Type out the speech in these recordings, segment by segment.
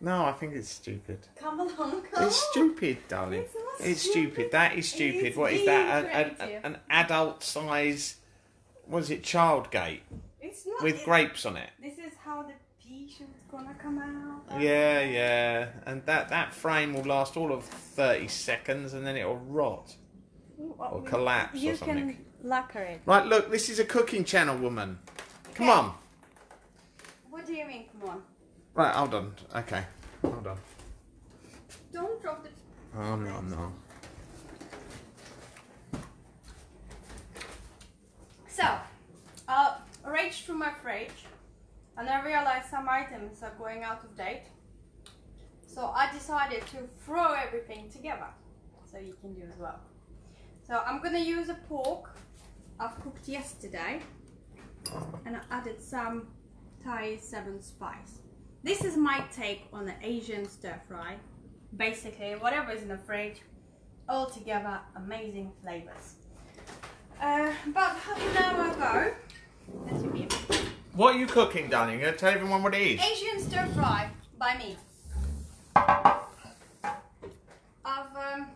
No, I think it's stupid. Come along, come It's stupid, darling. It's stupid. stupid. That is stupid. It's What is that? A- a- an adult size, was it child gate It's not. with it- grapes on it? This is how the pea shoot's gonna come out. Yeah, yeah. And that, that frame will last all of 30 seconds and then it'll rot. Well, Or you- collapse or You something. can lacquer it. Right, look, this is a cooking channel, woman. Come on. What do you mean? Come on. Right, hold on. Okay, hold on. Don't drop the. Oh, no, no. So, I raged through my fridge, and I realized some items are going out of date. So I decided to throw everything together, so you can do as well. So I'm gonna use a pork I've cooked yesterday, and I added some Thai seven spice. This is my take on the Asian stir fry. Basically, whatever is in the fridge, all together, amazing flavors. Uh, about half an hour ago, that's a bit. What are you cooking, darling? You're gonna tell everyone what it is? Asian stir fry by me. I've um,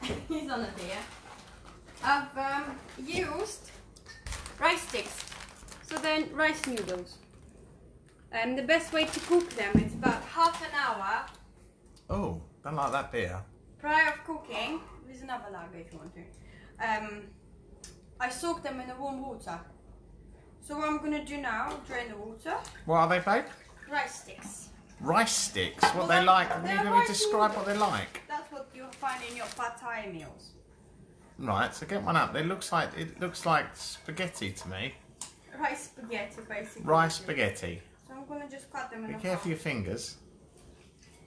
he's on it here. I've um, used rice sticks, so then rice noodles. And the best way to cook them is about half an hour Oh, don't like that beer. prior of cooking. There's another lager if you want to. Um, I soak them in the warm water. So what I'm gonna do now, drain the water. What are they, babe? Rice sticks. Rice sticks. What Well, they like? Can you let me rice describe what they like? That's what you'll find in your pad thai meals. Right, so get one up. It looks like it looks like spaghetti to me. Rice spaghetti, basically. Rice spaghetti. I'm gonna just cut them in Be careful your fingers.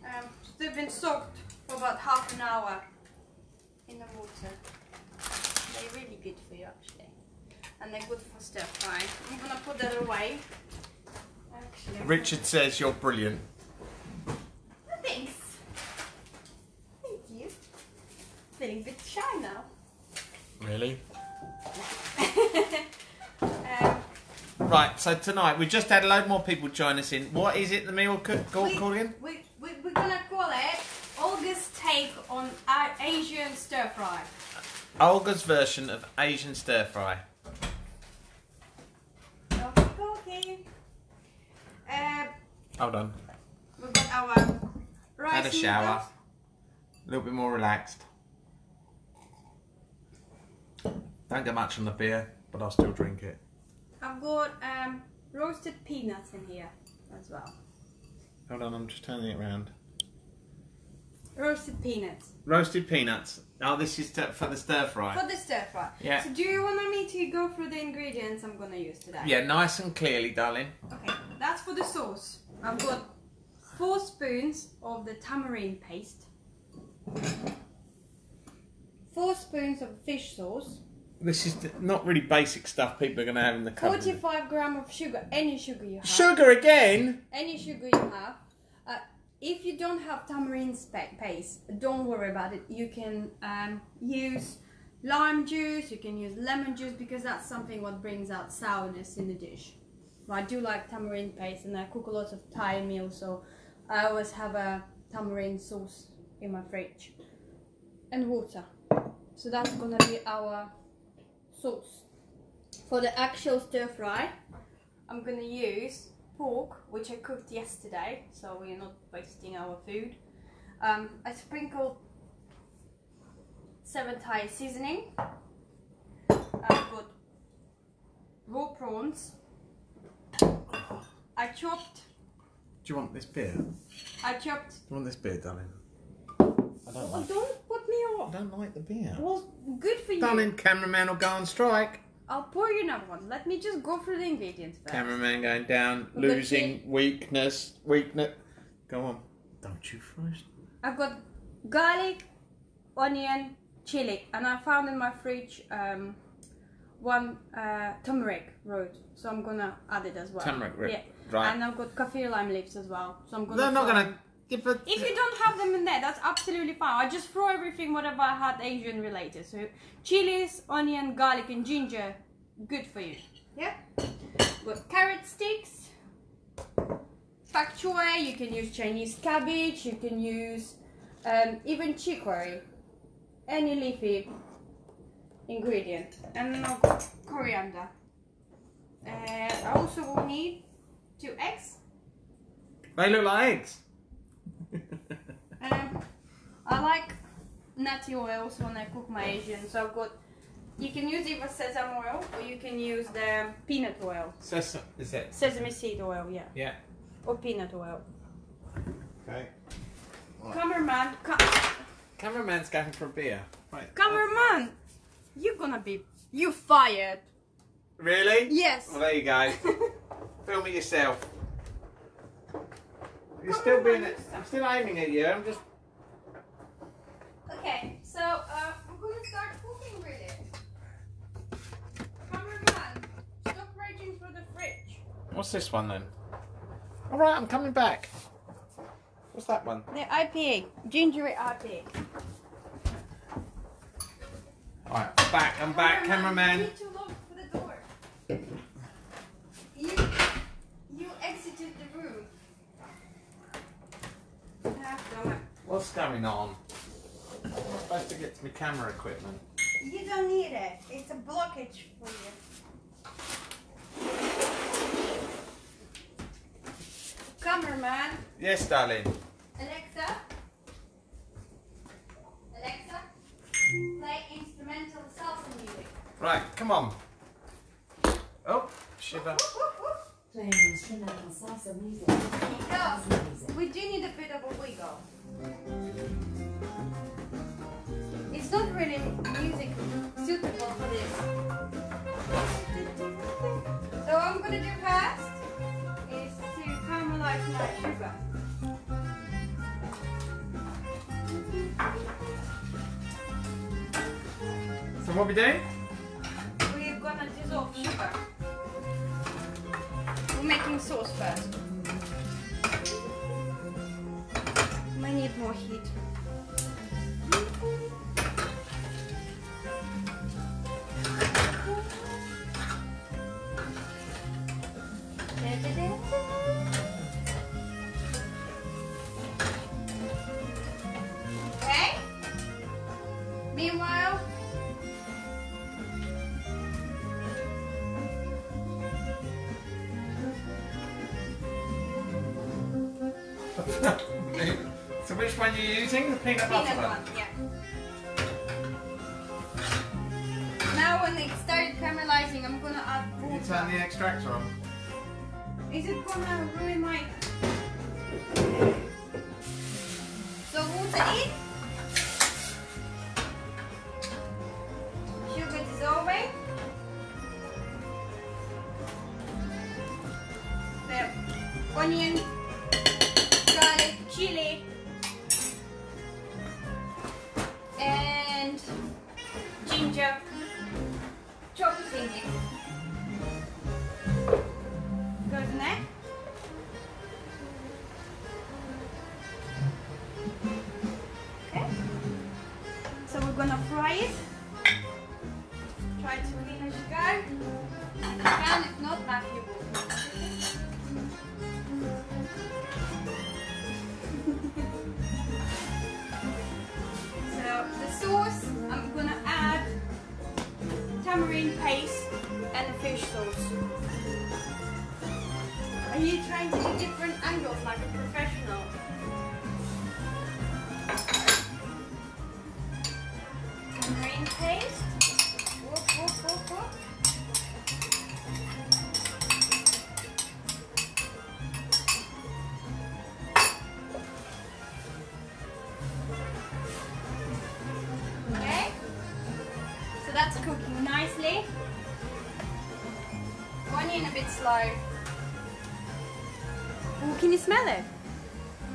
Um, they've been soaked for about half an hour in the water. They're really good for you, actually, and they're good for stir fry. I'm gonna put that away. Actually, Richard says you're brilliant. gonna- Thanks. Thank you. Feeling a bit shy now. Really? Right, so tonight we just had a load more people join us in. What is it the meal cook called, we, called again? we, we, we're gonna call it Olga's take on Asian stir fry. Olga's version of Asian stir fry. Okay, okay. Uh, Hold on. we've got our rice Had a shower. noodles. A little bit more relaxed. Don't get much on the beer, but I'll still drink it. I've got um, roasted peanuts in here as well. Hold on, I'm just turning it around. Roasted peanuts Roasted peanuts. Oh, this is for the stir fry. for the stir fry. Yeah. So do you want me to go through the ingredients I'm gonna use today? Yeah, nice and clearly, darling. Okay, that's for the sauce. I've got four spoons of the tamarind paste, four spoons of fish sauce, This is not really basic stuff people are going to have in the cupboard. 45 gram of sugar, any sugar you have. Sugar again? Any sugar you have. Uh, if you don't have tamarind paste, don't worry about it. You can um, use lime juice, you can use lemon juice because that's something what brings out sourness in the dish. I do like tamarind paste and I cook a lot of Thai meals, so I always have a tamarind sauce in my fridge. And water. So that's gonna be our sauce. For the actual stir fry, I'm gonna use pork, which I cooked yesterday, so we're not wasting our food. Um, I sprinkled seven Thai seasoning. I've got raw prawns. I chopped. Do you want this beer? I chopped. Do you want this beer, darling? I don't Oh, like. don't put me I don't like the beer. Well, good for you. Darling, cameraman will go on strike. I'll pour you another one. Let me just go through the ingredients first. Cameraman going down, We've got losing weakness, weakness. Go on. Don't you first. I've got garlic, onion, chili, and I found in my fridge um, one uh, turmeric root, so I'm gonna add it as well. Turmeric root, Yeah. right. And I've got kaffir lime leaves as well, so I'm gonna. They're not throw going them. to. Yeah, but If you don't have them in there, that's absolutely fine. I just throw everything whatever I had Asian related. So chilies, onion, garlic, and ginger, good for you. Yeah. Got carrot sticks, pak choy, you can use Chinese cabbage, you can use um, even chicory, any leafy ingredient, and then I've got coriander. Uh, I also will need two eggs. They look like eggs. Um, I like nutty oils when I cook my Asian, so I've got. You can use either sesame oil or you can use the peanut oil, Sesame, is it? sesame seed oil, yeah, Yeah. or peanut oil. Okay. Cameraman, ca- Cameraman's going for a beer. Right. cameraman, you're gonna be you fired. Really? Yes. Well, there you go. Film it yourself. You're still being. I'm still aiming at you. I'm just. okay, so uh, we're gonna start cooking with it. Cameraman, stop reaching for the fridge. What's this one then? All right, I'm coming back. What's that one? The IPA, ginger IPA. All right, I'm back. I'm back, You cameraman. need to look for the door. You, you exited the room. After- What's going on? I'm supposed to get to my camera equipment. You don't need it. It's a blockage for you. Cameraman, Yes, darling. Alexa. Alexa, play instrumental salsa music. Right, come on. Oh, shiver. Playing instrumental salsa music. Go. Salsa music. We do need a bit of a wiggle. It's not really music suitable for this. So what I'm gonna do first is to caramelize my sugar. So what we doing? So which one are you using? The peanut butter peanut one? one, yeah. Now when it started caramelizing, I'm gonna add Can you water. turn the extractor on? Is it gonna ruin my? So water in. Ginger. Chopped in it. Smell it?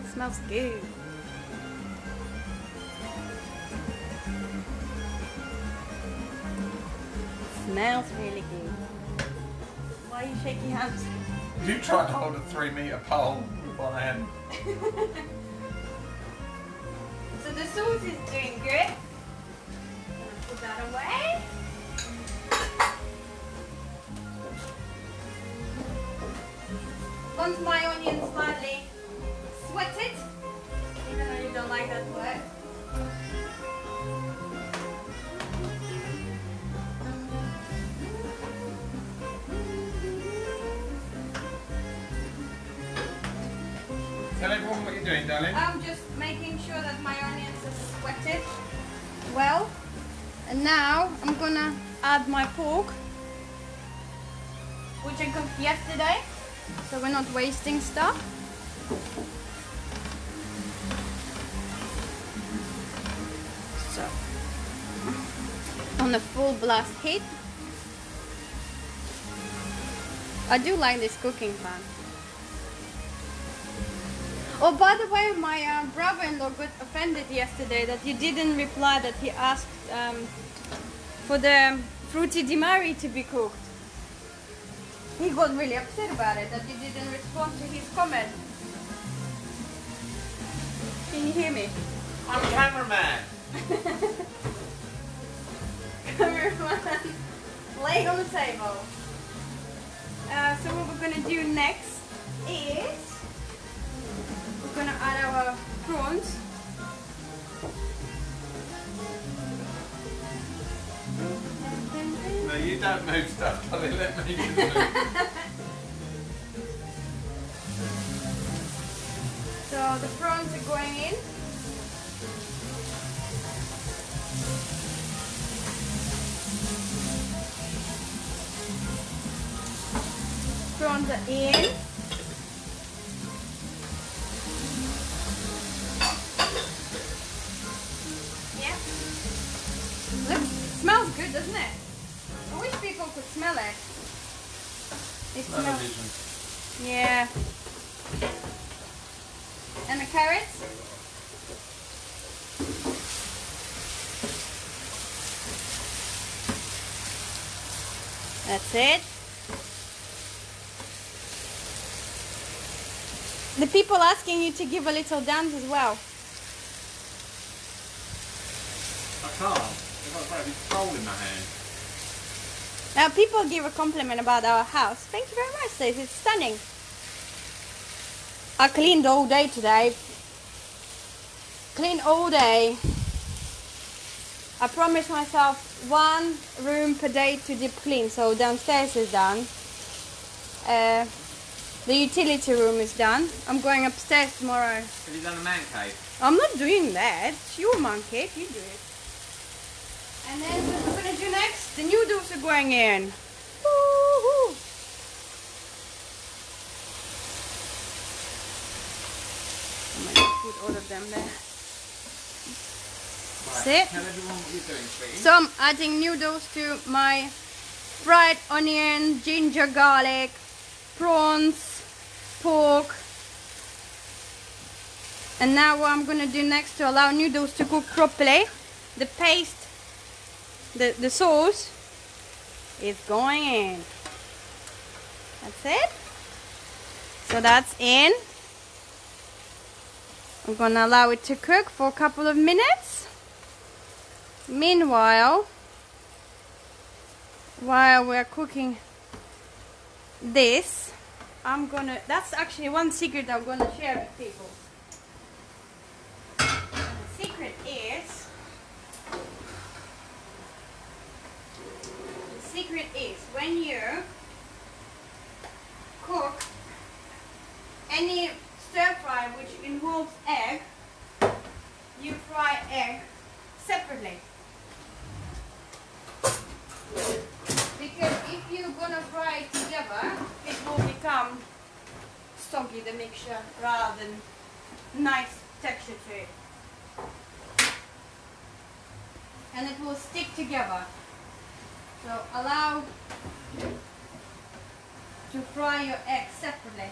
It smells good. Smells really good. Why are you shaking hands? You try to hold a three metre pole with one hand. once my onions slightly sweated, even though you don't like that word. Tell everyone what you're doing, darling. I'm just making sure that my onions are sweated well. And now I'm gonna add my pork, which I cooked yesterday, so we're not wasting stuff. So, on a full blast heat. I do like this cooking pan. Oh, by the way, my uh, brother-in-law got offended yesterday that you didn't reply that he asked um, for the frutti di mare to be cooked. He got really upset about it that you didn't respond to his comment. Can you hear me? I'm a cameraman. Cameraman, leg on the table. Uh, so what we're gonna do next is we're gonna add our prawns. No, you don't move stuff. Let me it. So the prawns are going in. Prawns are in. Look, smells good, doesn't it? People could smell it. It smells. Television. Yeah. And the carrots? That's it. The people asking you to give a little dance as well. I can't. I've got a big bowl in my hand. Now people give a compliment about our house. Thank you very much, Stacey. It's stunning. I cleaned all day today. Cleaned all day. I promised myself one room per day to deep clean. So downstairs is done. Uh, the utility room is done. I'm going upstairs tomorrow. Have you done the man cave? I'm not doing that. Your monkey. You do it. And what we're gonna do next? The noodles are going in. I'm gonna put all of them there. Right. Sit. Tell everyone what you're doing, sweetie. So I'm adding noodles to my fried onion, ginger, garlic, prawns, pork. And now what I'm gonna do next to allow noodles to cook properly, the paste, the, the sauce is going in. That's it. So that's in. I'm gonna allow it to cook for a couple of minutes. Meanwhile, while we're cooking this, I'm gonna, that's actually one secret I'm gonna share with people. The secret is, the secret is when you cook any stir fry which involves egg, you fry egg separately. Because if you're gonna fry it together, it will become soggy, the mixture, rather than nice texture to it. And it will stick together. So allow to fry your eggs separately.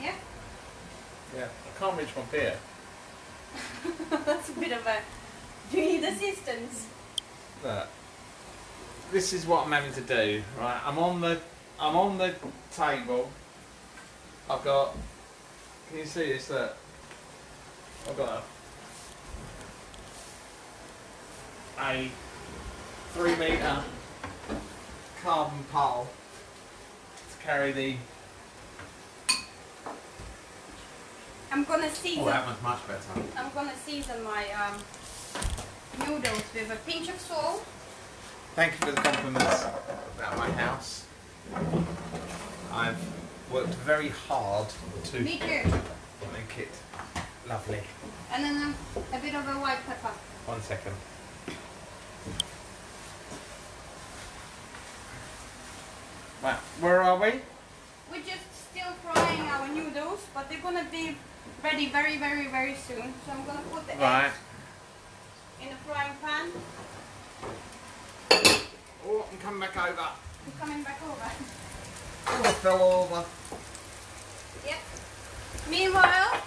Yeah? Yeah. I can't reach my beer. That's a bit of a. Do you need assistance? Look. This is what I'm having to do, right? I'm on the I'm on the table. I've got can you see this look? I've got a, a three metre carbon pole to carry the I'm gonna season. Oh, that one's much better. I'm gonna season my um, noodles with a pinch of salt. Thank you for the compliments about my house. I've worked very hard to make it lovely. And then um, a bit of a white pepper. One second. Right, where are we? We're just still frying our noodles, but they're gonna be ready very, very, very soon. So I'm gonna put the Right. eggs in the frying pan. Oh, I'm coming back over. I'm coming back over. Oh, I fell over. Yep. Meanwhile,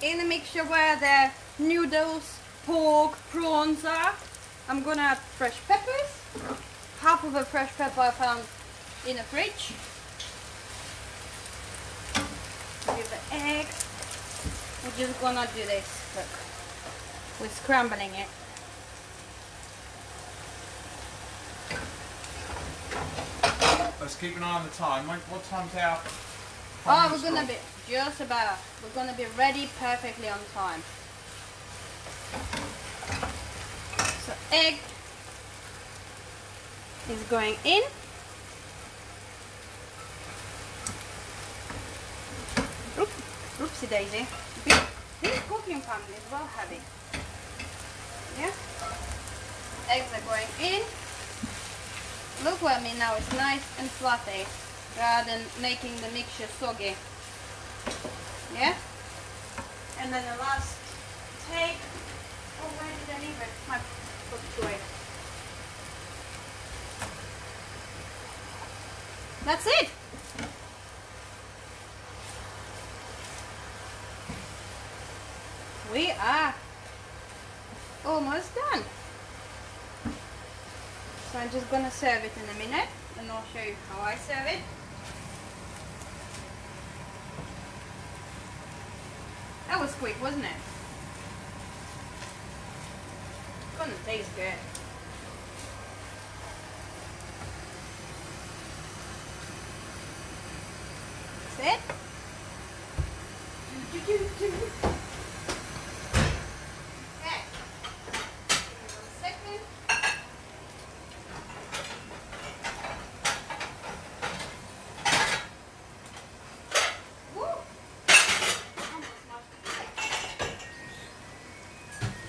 in the mixture where the noodles, pork, prawns are, I'm gonna add fresh peppers. Half of a fresh pepper I found in the fridge. With the egg. We're just gonna do this. Look. We're scrambling it. Let's keep an eye on the time. What time's our? Oh, we're gonna be just about. We're gonna be ready perfectly on time. So egg is going in. Oopsie daisy. This- cooking pan is well heavy. Yeah. Eggs are going in. Look what I mean now. It's nice and fluffy eh? rather than making the mixture soggy. Yeah? And then the last take. Oh, where did I leave it? My it away. That's it. We are almost done. So I'm just gonna serve it in a minute and I'll show you how I serve it. That was quick, wasn't it? It's gonna taste good. That's it. Okay. Give me one second. Woo! Almost smashed the plate.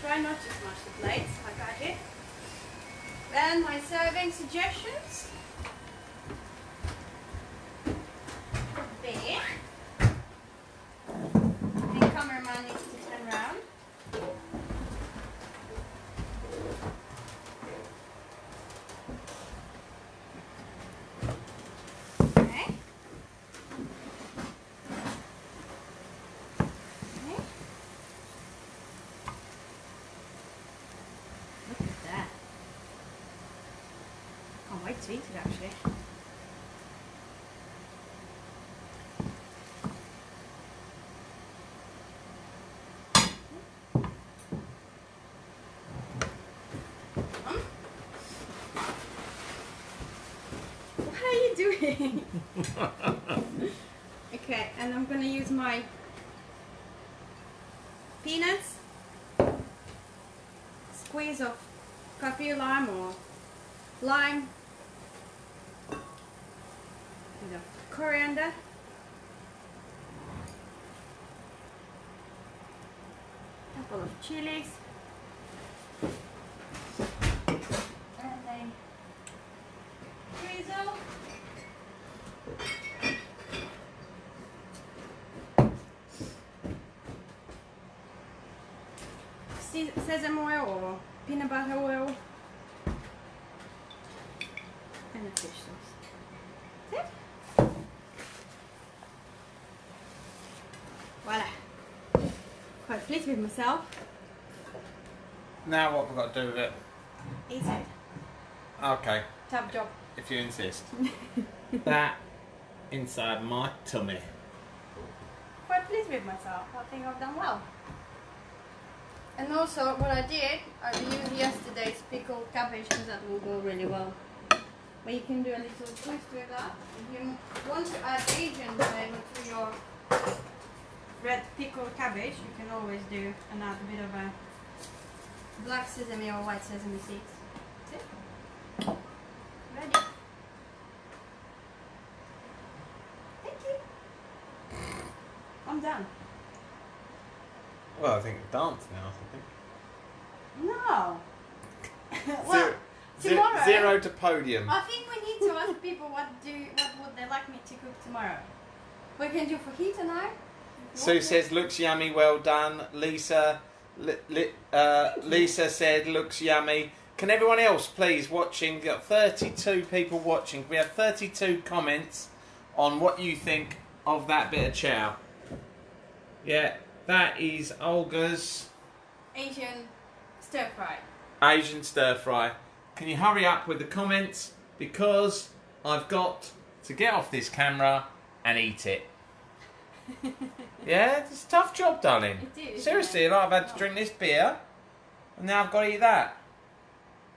Try not to smash the plates like I did. Then my serving suggestions. Big. And cameraman needs to turn around. Okay. Okay. Look at that. Can't wait to eat it actually. What are you doing? okay, and I'm gonna use my peanuts, squeeze of kaffir lime or lime, bit of coriander, couple of chilies, and then drizzle. Sesame oil or peanut butter oil and a fish sauce. That's it. Voila. Pleased with myself. Now what we've got to do with it? Eat it. Okay, Tough job. if you insist. that inside my tummy. Quite pleased with myself. I think I've done well. And also what I did, I used yesterday's pickled cabbage because that will go really well. But you can do a little twist with that. If you want to add Asian flavor to your red pickled cabbage, you can always do and add a bit of a black sesame or white sesame seeds. That's it. Ready. Thank you. I'm done. Well, I think dance now. I think. No. well, Zero- tomorrow- zero to podium. I think we need to ask people what do what would they like me to cook tomorrow. We can do fajita now. Sue says looks yummy, well done. Lisa, li, li, uh, Lisa said looks yummy. Can everyone else please watching? We've got 32 people watching. We have 32 comments on what you think of that bit of chow. Yeah, that is Olga's Asian stir fry. Asian stir fry. Can you hurry up with the comments because I've got to get off this camera and eat it. yeah, it's a tough job, darling. It is, Seriously, like I've had to drink this beer and now I've got to eat that.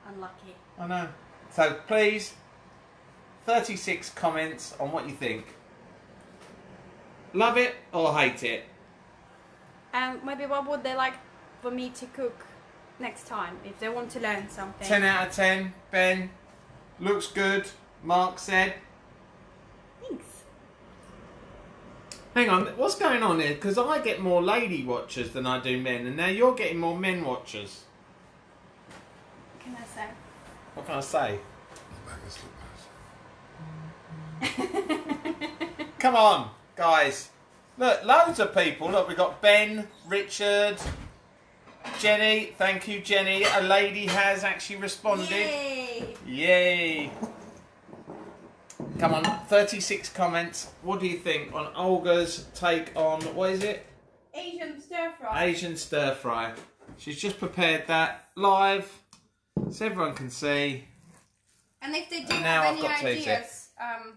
Unlucky. I know. So please, 36 comments on what you think. Love it or hate it. And maybe what would they like for me to cook next time if they want to learn something? 10 out of 10. Ben, looks good. Mark said. Thanks. Hang on, what's going on here? Because I get more lady watchers than I do men, and now you're getting more men watchers. What can I say? What can I say? Come on, guys. Look, loads of people. Look, we've got Ben, Richard, Jenny. Thank you, Jenny. A lady has actually responded. Yay! Yay! Come on, 36 comments. What do you think on Olga's take on, what is it? Asian stir fry. Asian stir fry. She's just prepared that live so everyone can see. And if they do And have any got to eat it. ideas, um,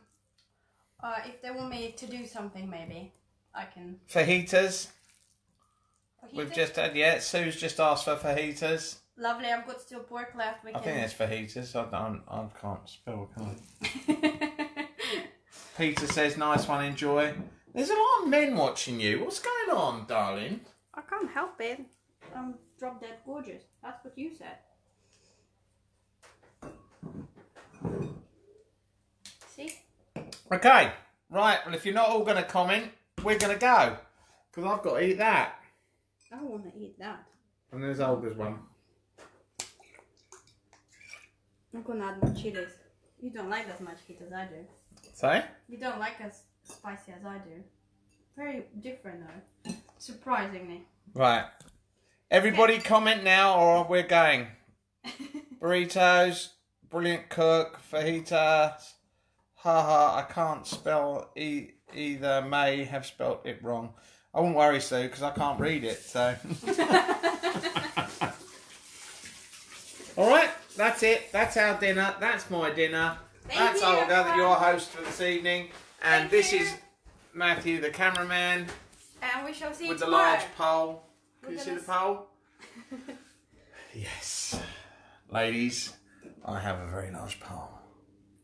uh, if they want me to do something, maybe I can. Fajitas. We've just had, yeah, Sue's just asked for fajitas. lovely. I've got still pork left. We I think can. it's fajitas. I, don't, I can't spell, can I? Peter says, nice one, enjoy. There's a lot of men watching you. What's going on, darling? I can't help it. I'm drop dead gorgeous. That's what you said. See? Okay, right, well, if you're not all going to comment, we're going to go. Because I've got to eat that. I want to eat that. And there's Olga's one. I'm gonna add more chilies. You don't like as much heat as I do. Say? You don't like as spicy as I do. Very different though. Surprisingly. Right. Everybody comment now or we're going. Burritos, brilliant cook, fajitas. Haha, I can't spell e- either. May have spelt it wrong. I won't worry, Sue, because I can't read it. So. All right, that's it. That's our dinner. That's my dinner. Thank that's you, Olga, everyone. your host for this evening, and Thank this you. is Matthew, the cameraman, And we shall see with you the large pole. Can you see the pole? yes, ladies, I have a very large pole.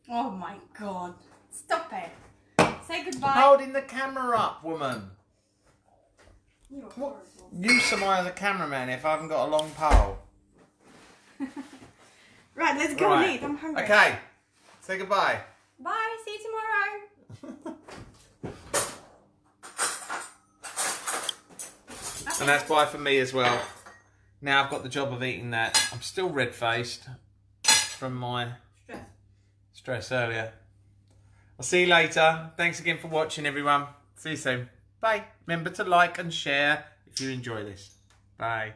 Oh my god. Stop it. Say goodbye. Holding the camera up, woman. You're What? horrible. Use somebody as a cameraman if I haven't got a long pole. Right, let's go Right. and eat. I'm hungry. Okay, say goodbye. Bye. See you tomorrow. And that's bye for me as well. Now I've got the job of eating that. I'm still red faced from my Stress. stress earlier. I'll see you later. Thanks again for watching, everyone. See you soon. Bye. Remember to like and share if you enjoy this. Bye.